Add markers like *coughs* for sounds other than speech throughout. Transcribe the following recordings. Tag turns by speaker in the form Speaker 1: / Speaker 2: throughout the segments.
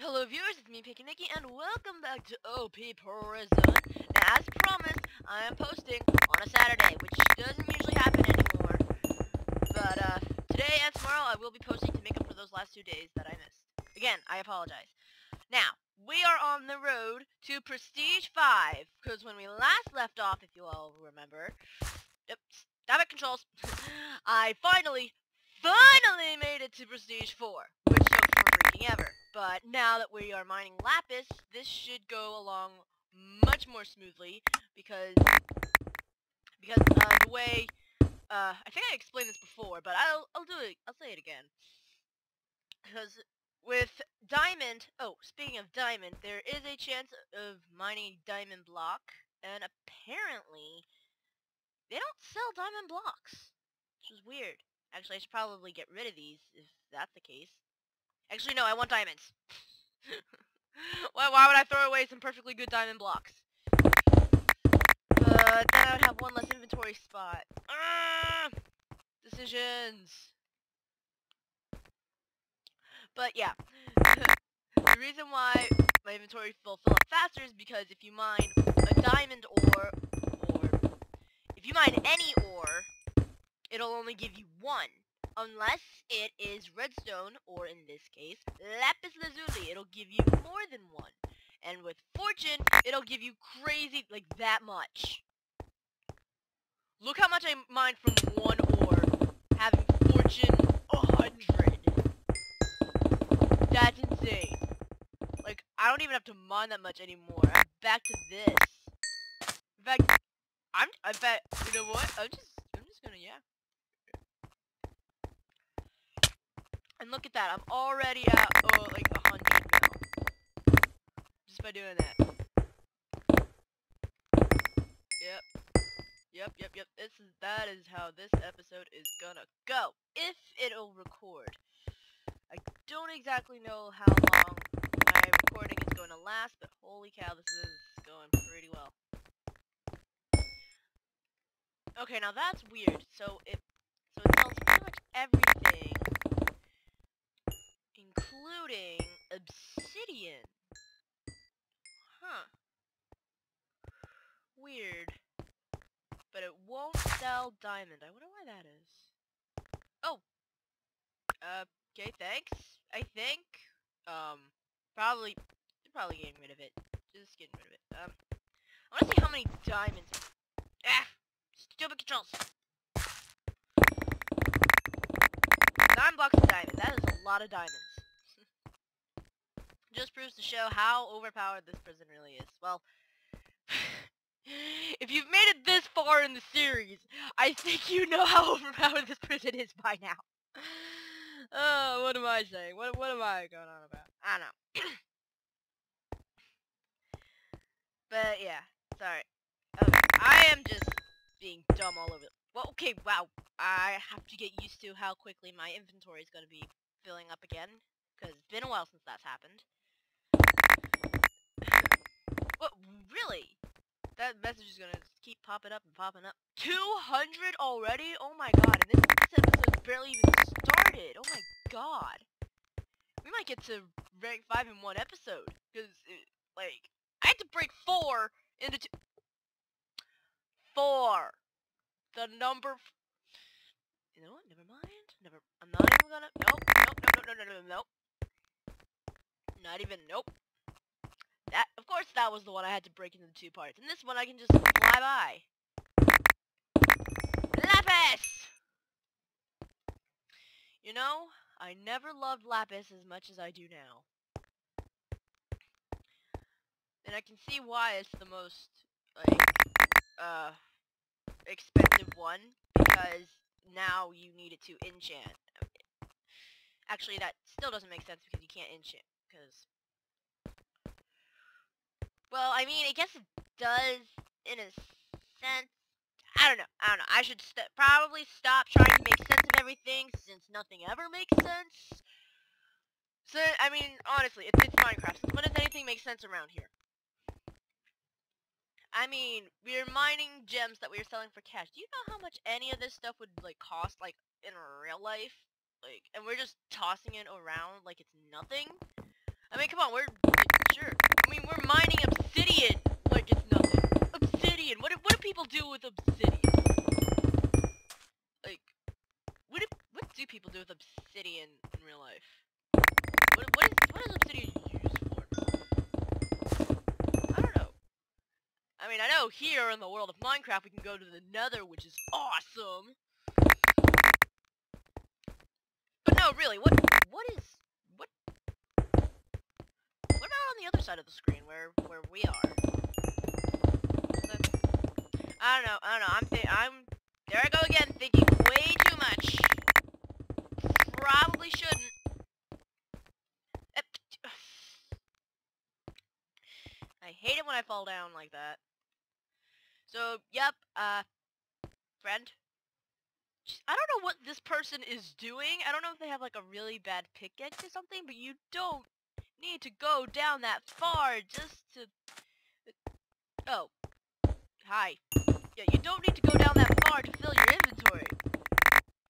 Speaker 1: Hello viewers, it's me Picky Nicky and welcome back to OP Prison. Now as promised, I am posting on a Saturday, which doesn't usually happen anymore. But uh, today and tomorrow I will be posting to make up for those last two days that I missed. Again, I apologize. Now, we are on the road to Prestige 5, because when we last left off, if you all remember, yep, stop it controls, *laughs* I finally, finally made it to Prestige 4, which took freaking ever. But now that we are mining lapis, this should go along much more smoothly because because uh, the way uh, I think I explained this before, but I'll I'll do it. I'll say it again. Because with diamond, oh, speaking of diamond, there is a chance of mining diamond block, and apparently they don't sell diamond blocks, which is weird. Actually, I should probably get rid of these if that's the case. Actually, no, I want diamonds. *laughs* why, why would I throw away some perfectly good diamond blocks? But then I would have one less inventory spot. Ah! Decisions. But yeah. *laughs* the reason why my inventory will fill up faster is because if you mine a diamond ore, or if you mine any ore, it'll only give you one unless it is redstone, or in this case, lapis lazuli. It'll give you more than one. And with fortune, it'll give you crazy, like that much. Look how much I mined from one ore, having fortune 100. That's insane. Like, I don't even have to mine that much anymore. I'm back to this. In fact, I'm, I bet, you know what? I'm just, I'm just gonna, yeah. And look at that, I'm already at, oh, like, a hundred now. Just by doing that. Yep. Yep, yep, yep. This is, that is how this episode is gonna go. If it'll record. I don't exactly know how long my recording is going to last, but holy cow, this is going pretty well. Okay, now that's weird. So it, so it tells pretty much everything including obsidian. Huh. Weird. But it won't sell diamond. I wonder why that is. Oh! Uh, okay, thanks. I think. Um, probably, probably getting rid of it. Just getting rid of it. Um, I want to see how many diamonds. Ah! Stupid controls! Nine blocks of diamond. That is a lot of diamonds just proves to show how overpowered this prison really is. Well, *sighs* if you've made it this far in the series, I think you know how *laughs* overpowered this prison is by now. *sighs* Oh, what am I saying? What what am I going on about? I don't know. *coughs* but yeah, sorry. Okay, I am just being dumb all over. Well, okay, wow. I have to get used to how quickly my inventory is going to be filling up again. Because it's been a while since that's happened. What? Really? That message is gonna keep popping up and popping up. 200 already? Oh my god, and this, episode's barely even started. Oh my god. We might get to rank 5 in one episode. Because, like, I had to break 4 into two. 4. The number... You know what? Never mind. Never... I'm not even gonna... Nope. Nope. Nope. Nope. Nope. Nope. Nope. Not even... Nope. That, of course that was the one I had to break into two parts. And this one I can just fly by. Lapis! You know, I never loved Lapis as much as I do now. And I can see why it's the most, like, uh, expensive one. Because now you need it to enchant. Actually, that still doesn't make sense because you can't enchant. Because well, I mean, I guess it does in a sense. I don't know. I don't know. I should st probably stop trying to make sense of everything since nothing ever makes sense. So, I mean, honestly, it's, it's Minecraft. When does anything make sense around here? I mean, we're mining gems that we are selling for cash. Do you know how much any of this stuff would, like, cost, like, in real life? Like, and we're just tossing it around like it's nothing? I mean, come come on, we're sure. I mean, we're mining obsidian like it's nothing. Obsidian. What do, what do people do with obsidian? Like, what do, what do people do with obsidian in real life? What what is what is obsidian used for? I don't know. I mean, I know here in the world of Minecraft we can go to the Nether, which is awesome. But no, really, what what is what what about on the other side of the screen where where we are? I don't know. I don't know. I'm I'm there. I go again, thinking way too much. Probably shouldn't. *sighs* I hate it when I fall down like that. So, yep, uh, friend. I don't know what this person is doing. I don't know if they have like a really bad pickaxe or something, but you don't need to go down that far just to... Oh. Hi. Yeah, you don't need to go down that far to fill your inventory.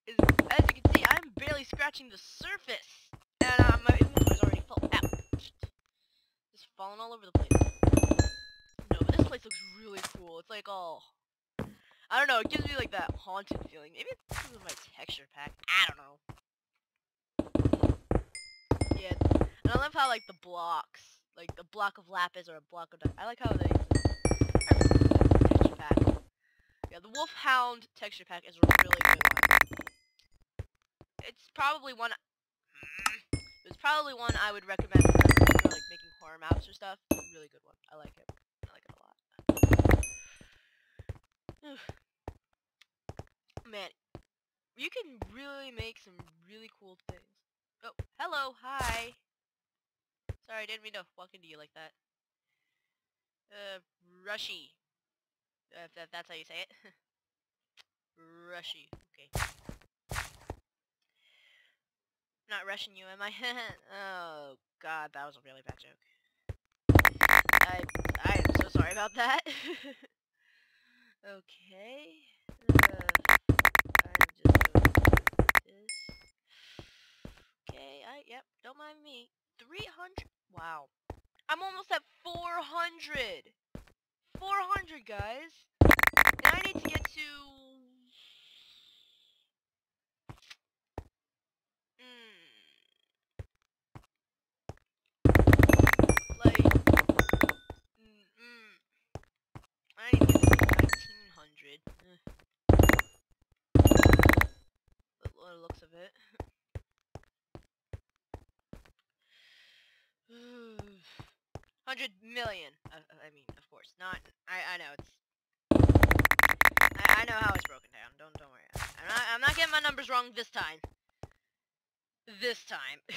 Speaker 1: As, you can see, I'm barely scratching the surface. And uh, my inventory's already full. Ow. Just falling all over the place. No, but this place looks really cool. It's like all... I don't know, it gives me like that haunted feeling. Maybe it's because of my texture pack. I don't know. Yeah, and I love how like the blocks, like the block of lapis or a block of... I like how they... Texture pack. Yeah, the Wolfhound texture pack is a really good one. It's probably one... Hmm, it's probably one I would recommend for, like making horror maps or stuff. Really good one. I like it. I like it a lot. *sighs* Man, you can really make some really cool things. Oh, hello, hi. Sorry, I didn't mean to walk into you like that. Uh, Rushy. Uh, if that, that's how you say it. *laughs* Rushy. Okay. Not rushing you, am I? *laughs* oh, God, that was a really bad joke. I, I am so sorry about that. *laughs* okay. Uh, I'm just this. Okay, I, yep, don't mind me. 300, wow. I'm almost at 400! 400, guys! And I need to get to... Mm. Like... Mm, mm. I need to get to 1900. Eh. Looks of it. *laughs* Hundred million. Uh, I mean, of course, not. I I know it's. I, I know how it's broken down. Don't don't worry. I'm not I'm not getting my numbers wrong this time. This time. *laughs*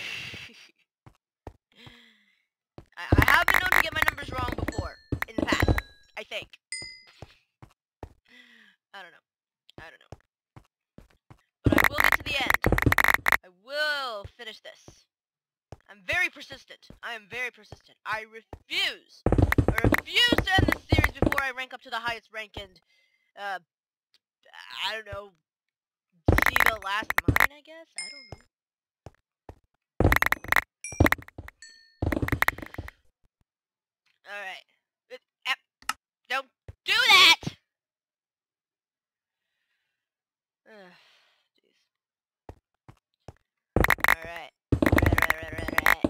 Speaker 1: I, I have been known to get my numbers wrong before in the past. I think. I don't know. I don't know. But I will get to the end. I will finish this. Persistent. I am very persistent. I refuse. I refuse to end this series before I rank up to the highest rank and, uh, I don't know, see the last mine, I guess? I don't know. Alright. Uh, Don't do that! *sighs* Ugh, Jeez. Alright. Right, right, right, right, right.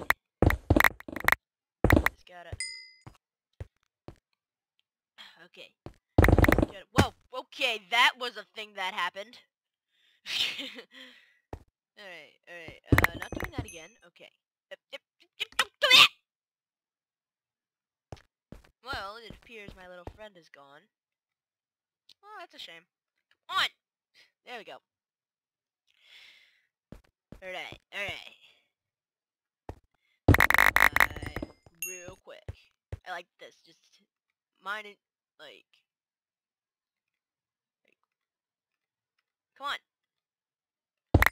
Speaker 1: Just gotta. Okay. Just gotta... Whoa. Okay, that was a thing that happened. *laughs* alright, alright. Uh, not doing that again. Okay. Well, it appears my little friend is gone. Oh, that's a shame. Come on! There we go. Alright, alright. Real quick. I like this. Just mine like. Come on.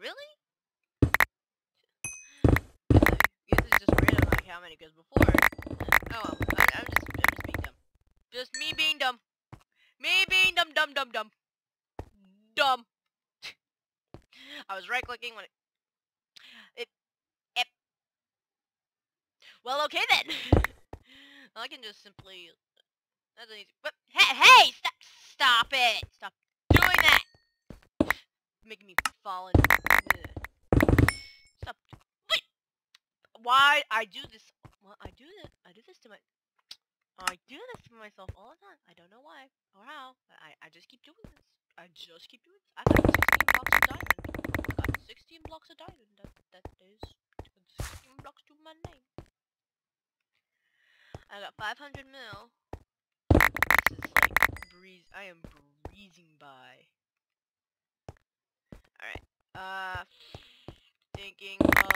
Speaker 1: Really? Guess it's just random, like how many? Because before, oh well, I, I'm just, I'm just being dumb. Just me being dumb. Me being dumb, dumb, dumb, dumb. Dumb. I was right clicking when it Well, okay then. *laughs* I can just simply. That's easy. But hey, hey, stop, stop it! Stop doing that. Making me fall in. Stop. Wait. Why I do this? Well, I do this. I do this to my. I do this to myself all the time. I don't know why or how. But I I just keep doing this. I just keep doing this. I got 16 blocks of diamond. I got 16 blocks of diamond. That that is 16 blocks to my name. I got 500 mil. Breeze. I am breezing by. Alright. Uh, thinking of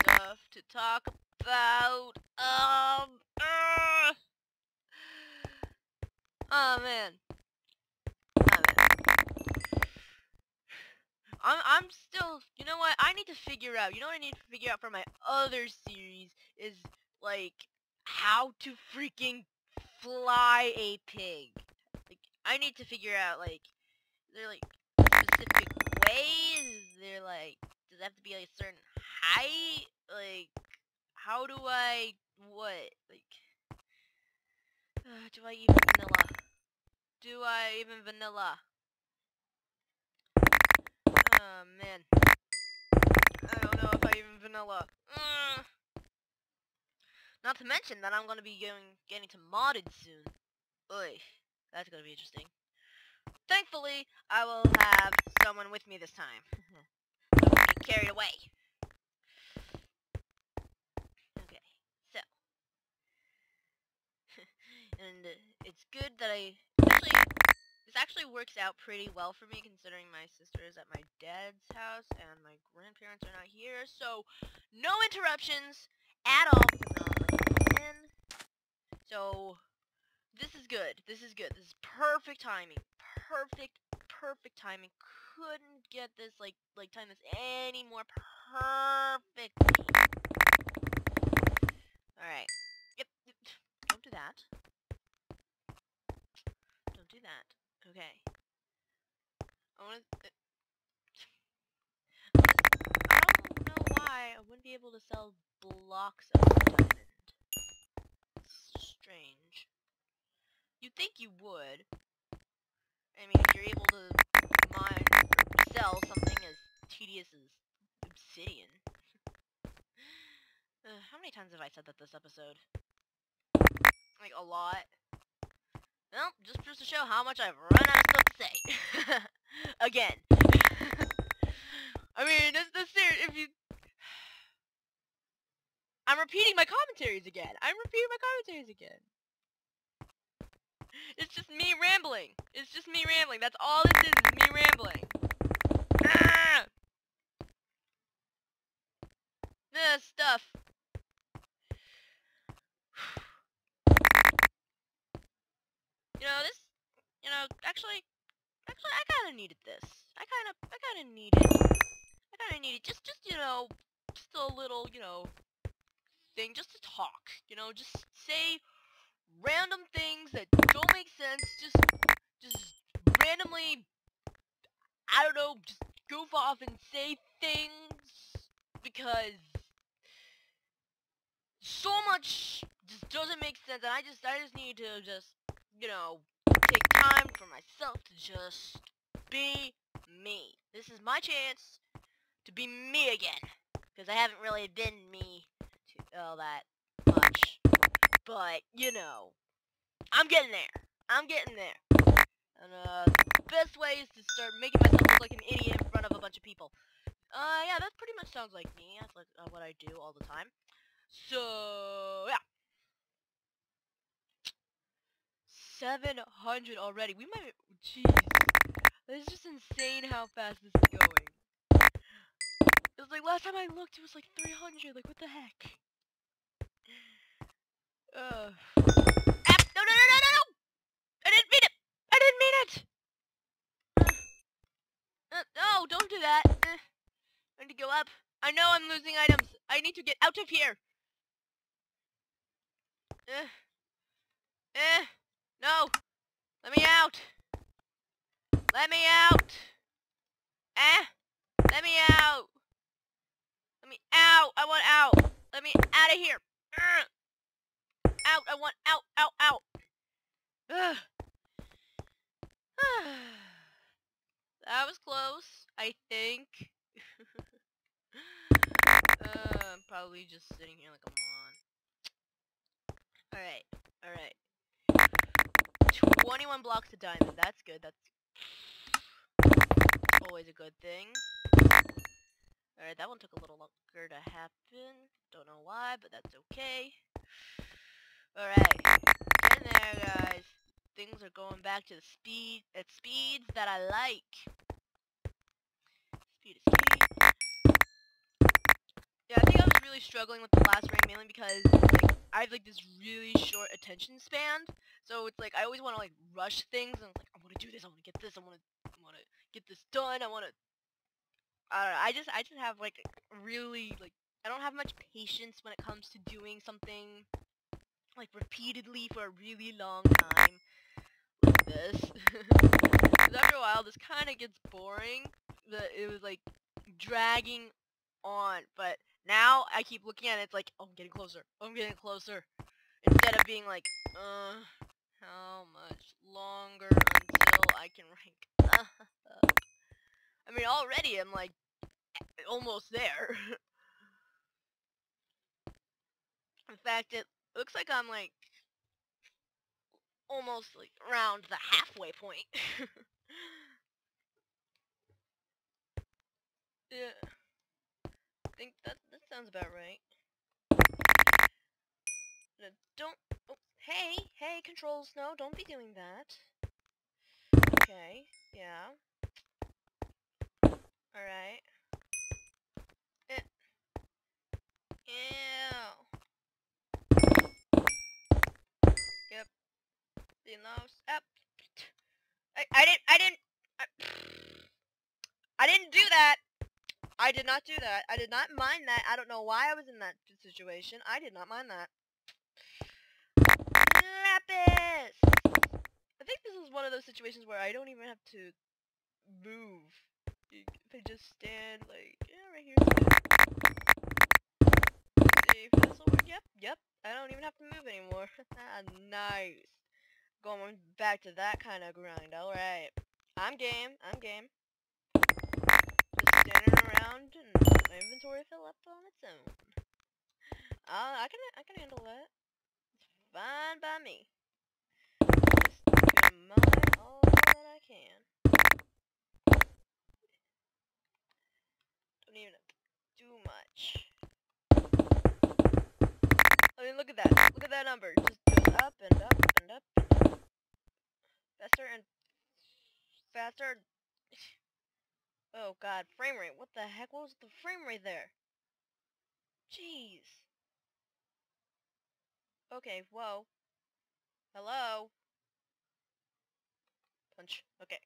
Speaker 1: stuff to talk about. Um. Uh, oh man. Oh man. I'm I'm still. You know what? I need to figure out. You know what I need to figure out for my other series is like how to freaking fly a pig. I need to figure out, like, there like specific ways? Is there like, does it have to be like a certain height? Like, how do I, what? Like, uh, do I even vanilla? Do I even vanilla? Oh man. I don't know if I even vanilla. Not to mention that I'm gonna be going getting to modded soon. Oy, that's gonna be interesting. Thankfully, I will have someone with me this time. so I won't get carried away. Okay, so. *laughs* and uh, it's good that I... Actually, this actually works out pretty well for me considering my sister is at my dad's house and my grandparents are not here. So, no interruptions at all so, this is good. This is good. This is perfect timing. Perfect, perfect timing. Couldn't get this, like, like, time this any more perfectly. Alright. Yep. Don't do that. Don't do that. Okay. I wanna... Uh, I don't know why I wouldn't be able to sell blocks of diamond strange. You'd think you would. I mean, you're able to mine or sell something as tedious as obsidian. *sighs* uh, how many times have I said that this episode? Like, a lot. Well, just just to show how much I've run out of stuff to say. *laughs* Again. *laughs* I mean, this, this serious, if you *sighs* I'm repeating my commentaries again. I'm repeating my commentaries again. It's just me rambling. It's just me rambling. That's all this is, is me rambling. Ah! This stuff. *sighs* You know, this, you know, actually, actually, I kind of needed this. I kind of, I kind of needed, I kind of needed just, just, you know, just a little, you know, thing just to talk. You know, just say random things that don't make sense. Just, just randomly, I don't know, just goof off and say things because so much just doesn't make sense. And I just, I just need to just, you know, take time for myself to just be me. This is my chance to be me again. Because I haven't really been me to all that. But, you know, I'm getting there. I'm getting there. And, uh, the best way is to start making myself look like an idiot in front of a bunch of people. Uh, yeah, that pretty much sounds like me. That's like uh, what I do all the time. So, yeah. 700 already. We might... Jeez. It's just insane how fast this is going. It was like, last time I looked, it was like 300. Like, what the heck? Uh. Ah, no, no, no, no, no, no! I didn't mean it! I didn't mean it! Uh, uh, no, don't do that. Uh, I need to go up. I know I'm losing items. I need to get out of here. Uh, eh, no. Let me out. Let me out. Eh, let me out. Let me out. I want out. Let me out of here. Uh. Out. I want out, out, out. Ugh. *sighs* that was close, I think. *laughs* uh, I'm probably just sitting here like a moron. Alright, alright. 21 blocks of diamond. That's good. That's always a good thing. Alright, that one took a little longer to happen. Don't know why, but that's okay. Alright, getting there, guys. Things are going back to the speed, at speeds that I like. Speed is key. Yeah, I think I was really struggling with the last rank mainly because like, I have like this really short attention span. So it's like I always want to like rush things and like I want to do this, I want to get this, I want to I want to get this done, I want to I don't know, I just I just have like really like I don't have much patience when it comes to doing something like repeatedly for a really long time like this. *laughs* after a while this kind of gets boring. That it was like dragging on, but now I keep looking at it, it's like, oh, I'm getting closer, oh, I'm getting closer. Instead of being like, uh, how much longer until I can rank *laughs* I mean, already I'm like, almost there. *laughs* In fact, it looks like I'm like, almost like around the halfway point. *laughs* yeah. I think that, that sounds about right. No, don't, oh, hey, hey, controls, no, don't be doing that. Okay, yeah. Alright. Eh. Ew. Yep. Up. I, I didn't, I didn't, I, I didn't do that. I did not do that. I did not mind that. I don't know why I was in that situation. I did not mind that. Lapis! I think this is one of those situations where I don't even have to move. If I just stand, like, yeah, right here. See if this will work. Yep, yep. I don't even have to move anymore. *laughs* ah, nice. Going back to that kind of grind. Alright. I'm game. I'm game Just standing around and my inventory fill up on its own. Uh, I can I can handle that. It's fine by me. Just gonna mine all that I can. Don't even do much. I mean, look at that. Look at that number. Just goes up and up and up. Faster and faster. *sighs* Oh god, frame rate. What the heck? What was the frame rate there? Jeez. Okay, whoa. Hello? Punch. Okay.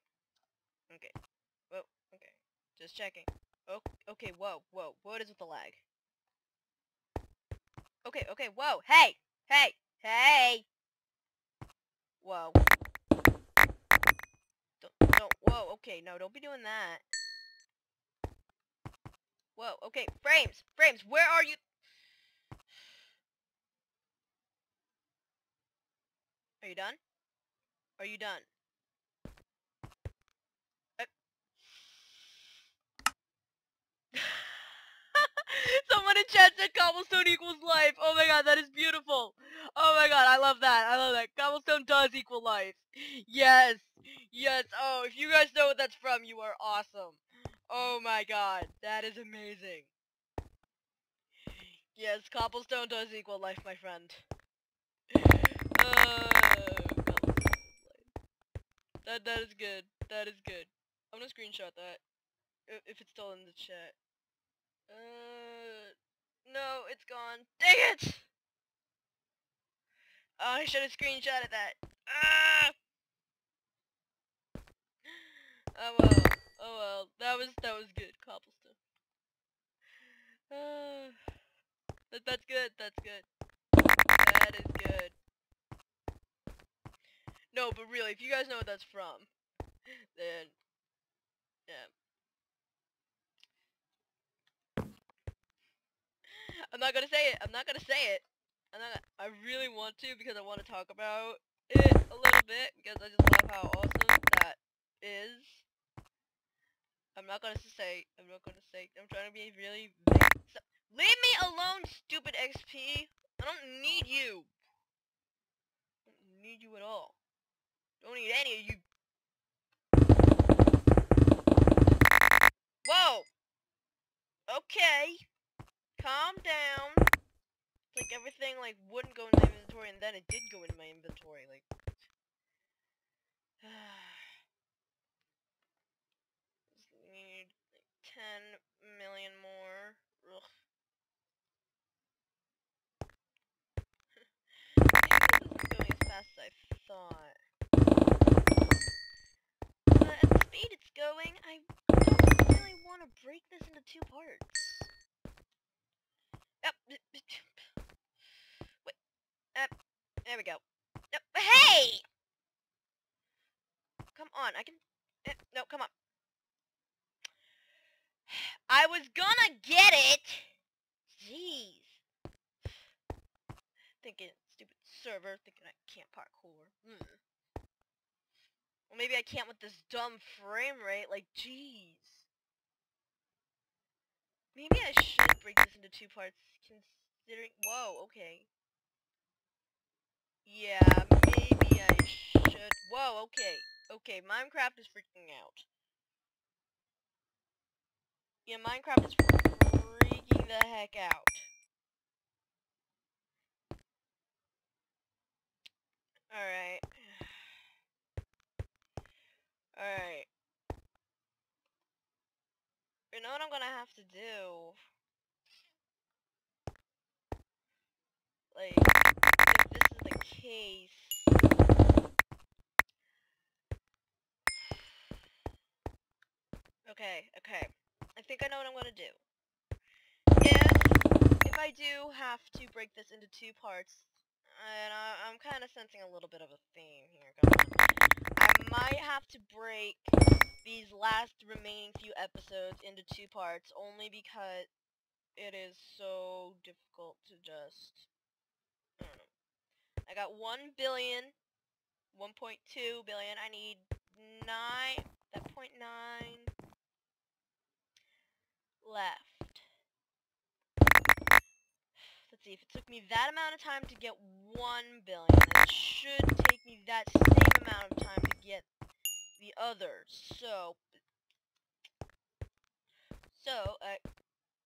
Speaker 1: Okay. Whoa. Okay. Just checking. Oh, okay, whoa, whoa. What is with the lag? Okay, okay, whoa. Hey! Hey! Hey! Whoa. Don't, don't, whoa, okay, no, don't be doing that. Whoa, okay, frames, frames, where are you? Are you done? Are you done? Uh *laughs* Someone in chat said cobblestone equals life. Oh my god, that is beautiful. Oh my god, I love that. I love that. Cobblestone does equal life. Yes. Yes. Oh, if you guys know what that's from, you are awesome. Oh my god, that is amazing. Yes, cobblestone does equal life, my friend. *sighs* Uh, that that is good. That is good. I'm gonna screenshot that if it's still in the chat. Uh, no, it's gone. Dang it! Oh, I should have screenshotted that. Ah! Oh well. Oh well, that was that was good, cobblestone. Uh, *sighs* that, that's good, that's good. That is good. No, but really, if you guys know what that's from, then, yeah. I'm not gonna say it, I'm not gonna say it. And then I really want to because I want to talk about it a little bit because I just love how awesome that is. I'm not gonna say. I'm not gonna say. I'm trying to be really. vague. So, leave me alone, stupid XP. I don't need you. I don't need you at all. Don't need any of you. Whoa. Okay. Calm down. Like everything like wouldn't go in my inventory and then it did go into my inventory. Like. *sighs* Just need like 10 million more. *laughs* Going as fast as I thought. But at the speed it's going, I don't really want to break this into two parts. Yep. Wait. Yep. There we go. Yep. Hey! Come on, I can... eh, No, come on. I was gonna get it! Jeez. Thinking, stupid server, thinking I can't parkour. Hmm. Well, maybe I can't with this dumb frame rate, like, jeez. Maybe I should break this into two parts, considering- whoa, okay. Yeah, maybe I should- whoa, okay. Okay, Minecraft is freaking out. Yeah, Minecraft is freaking the heck out. Alright. Alright. You know what I'm gonna have to do? Like, if this is the case... Okay, okay. I think I know what I'm gonna do. If, if I do have to break this into two parts, and I, I'm kind of sensing a little bit of a theme here I might have to break these last remaining few episodes into two parts, only because it is so difficult to just, I don't know. I got 1 billion, 1.2 billion, I need 9, that point 9 left. Let's see, if it took me that amount of time to get 1 billion, it should take me that same amount of time to get the others. So, so, I,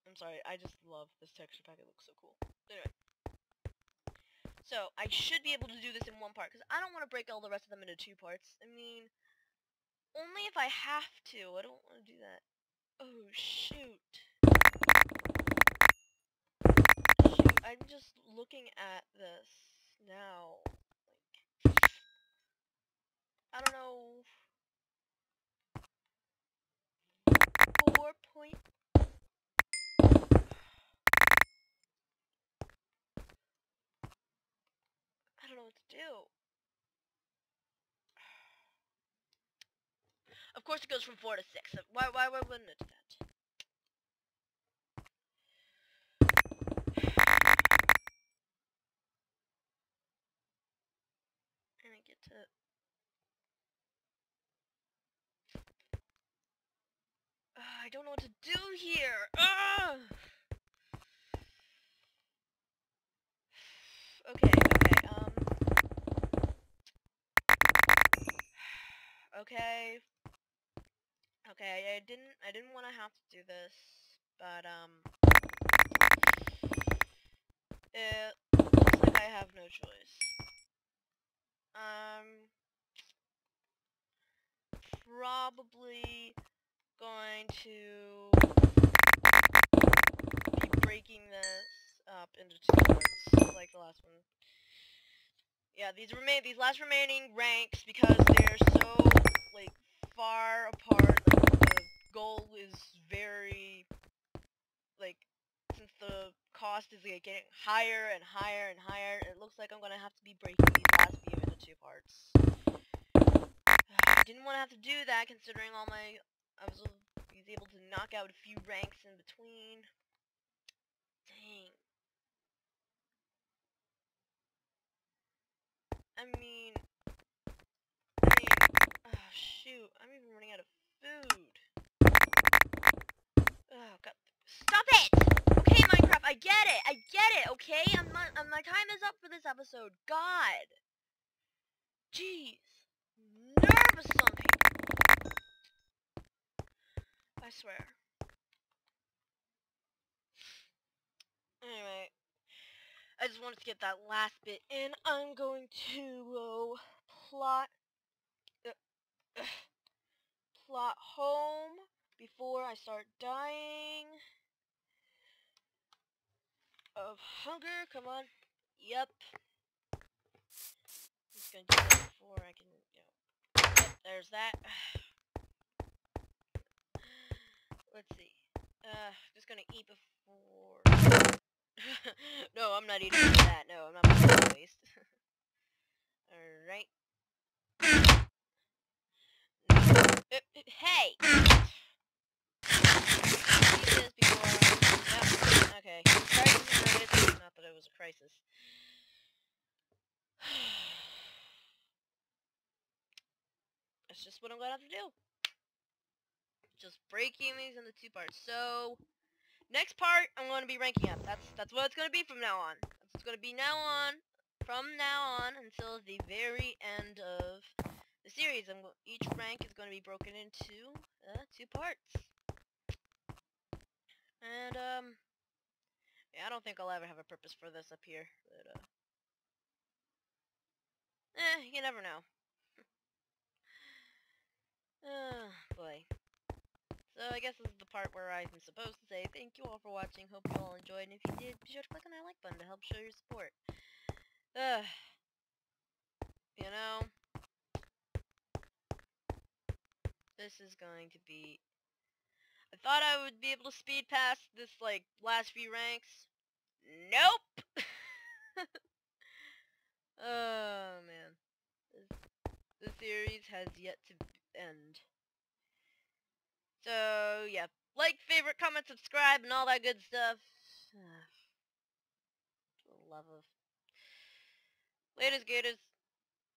Speaker 1: I'm sorry, I just love this texture pack, it looks so cool. Anyway. So, I should be able to do this in one part, because I don't want to break all the rest of them into two parts. I mean, only if I have to. I don't want to do that. Oh, shoot. Shoot, I'm just looking at this now. Like, I don't know. Four point. I don't know what to do. Of course it goes from 4 to 6. Why, why, why wouldn't it do that? And I get to... Uh, I don't know what to do here! Ugh! *sighs* Okay, okay, um... *sighs* Okay, Okay, I didn't I didn't want to have to do this, but um it looks like I have no choice. Um probably going to be breaking this up into two parts like the last one. Yeah, these remain these last remaining ranks because they're so like far apart. Like, the goal is very like since the cost is like getting higher and higher and higher. It looks like I'm gonna have to be breaking these last into two parts. I *sighs* didn't want to have to do that considering all my I was, I was able to knock out a few ranks in between. Dang. I mean, oh shoot, I'm even running out of food. Oh god, stop it! Okay, Minecraft, I get it, I get it. Okay, I'm not, I'm, my time is up for this episode. God, jeez, nervous on. I swear. Anyway, I just wanted to get that last bit in. I'm going to uh, plot uh, *sighs* plot home before I start dying of hunger. Come on. Yep. Gonna do that before I can, you know. Yep, there's that. *sighs* Let's see. Uh, just gonna eat before. *laughs* no, I'm not eating that. No, I'm not that waste. *laughs* Alright. Hey! Okay. Crisis. Not that it was a crisis. *sighs* That's just what I'm gonna have to do. Just breaking these into two parts. So, Next part, I'm going to be ranking up. That's that's what it's going to be from now on. That's going to be now on, from now on until the very end of the series. I'm each rank is going to be broken into uh, two parts. And um, yeah, I don't think I'll ever have a purpose for this up here, but uh, eh, you never know. Oh *sighs* boy. So I guess this is the part where I'm supposed to say thank you all for watching, hope you all enjoyed, and if you did, be sure to click on that like button to help show your support. Ugh. *sighs* You know, this is going to be... I thought I would be able to speed past this, like, last few ranks. Nope! *laughs* oh, man. This, the series has yet to end. So, yeah. Like, favorite, comment, subscribe, and all that good stuff. *sighs* Love of... Latest Gators.